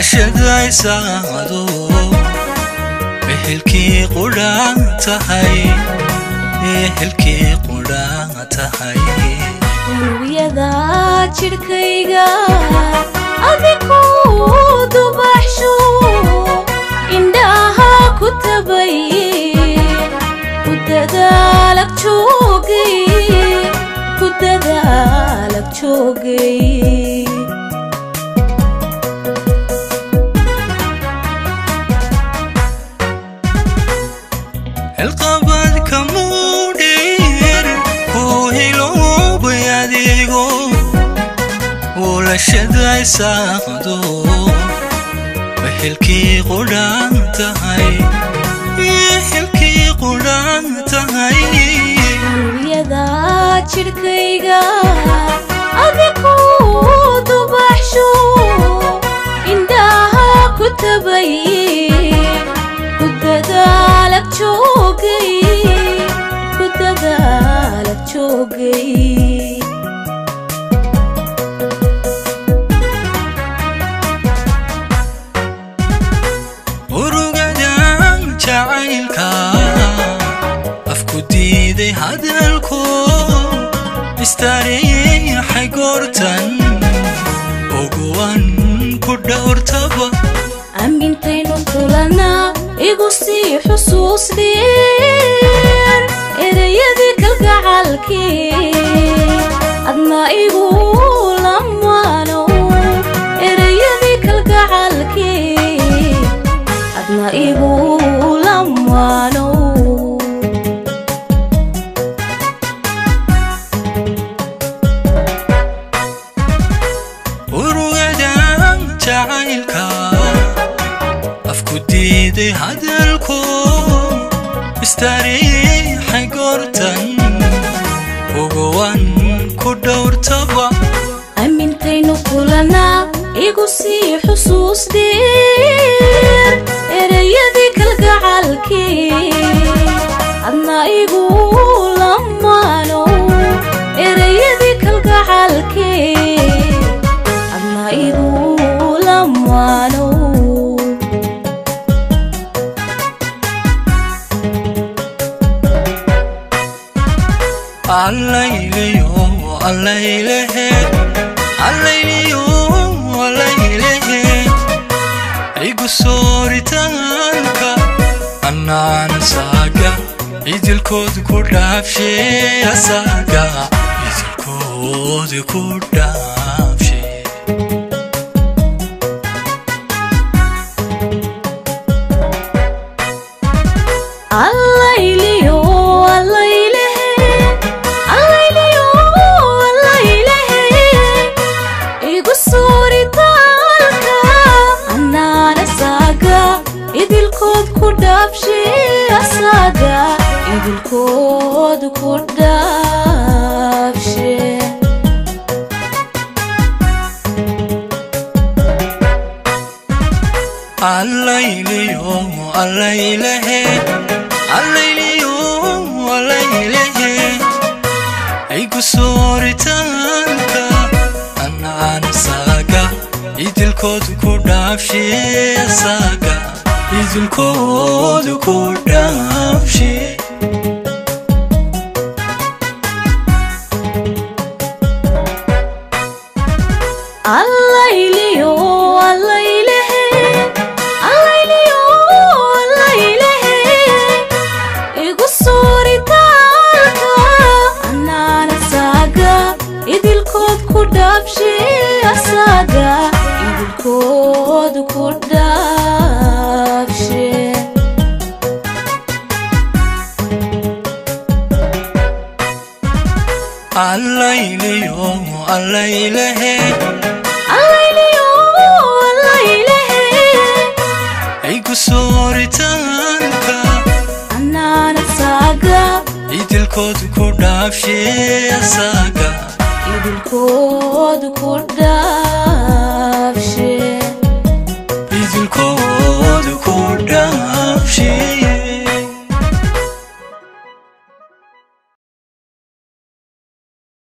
ulashada isaado ehelkii qudhaan tahay ehelkii qudhaan tahay unugyada jidhkayga adiku dubaxsho indhaha ku tabay ku dadaalag joogay ku dadaalag joogay مشد عيسى خدوم بحلكي قرآن تهي يحلكي قرآن تهي يا ذا شركي غا أبيقود بحشو. عندها كتبي كنت دالك شوقي كنت دالك شوقي ku dhowrtaba aamintaynu kulana igu sii xusuus dheer ereyadii kalgacalkii diiday hadalko istareexay goortan oguwan ku dhowrtaba aamintaynu kulana igu sii xusuus dheer ereyadii kalgacalkii adna igu والليل الليل يوم والليل عيقو سوري تانكا أنا أنساكا عيد الكود كودا في idilkood ku dhaafshe allayleyo allaylehe allayleyo allaylehe igu sooritaanka annaan saaga idilkood ku dhaafshe saaga idilkood ku dhaafshe idilkood ku dhaafshe allayleyo allaylehe allayliyo allaylehe igu sooritaanka annaana saaga idilkood ku dhaafshe asaaga idilkood ku love shit.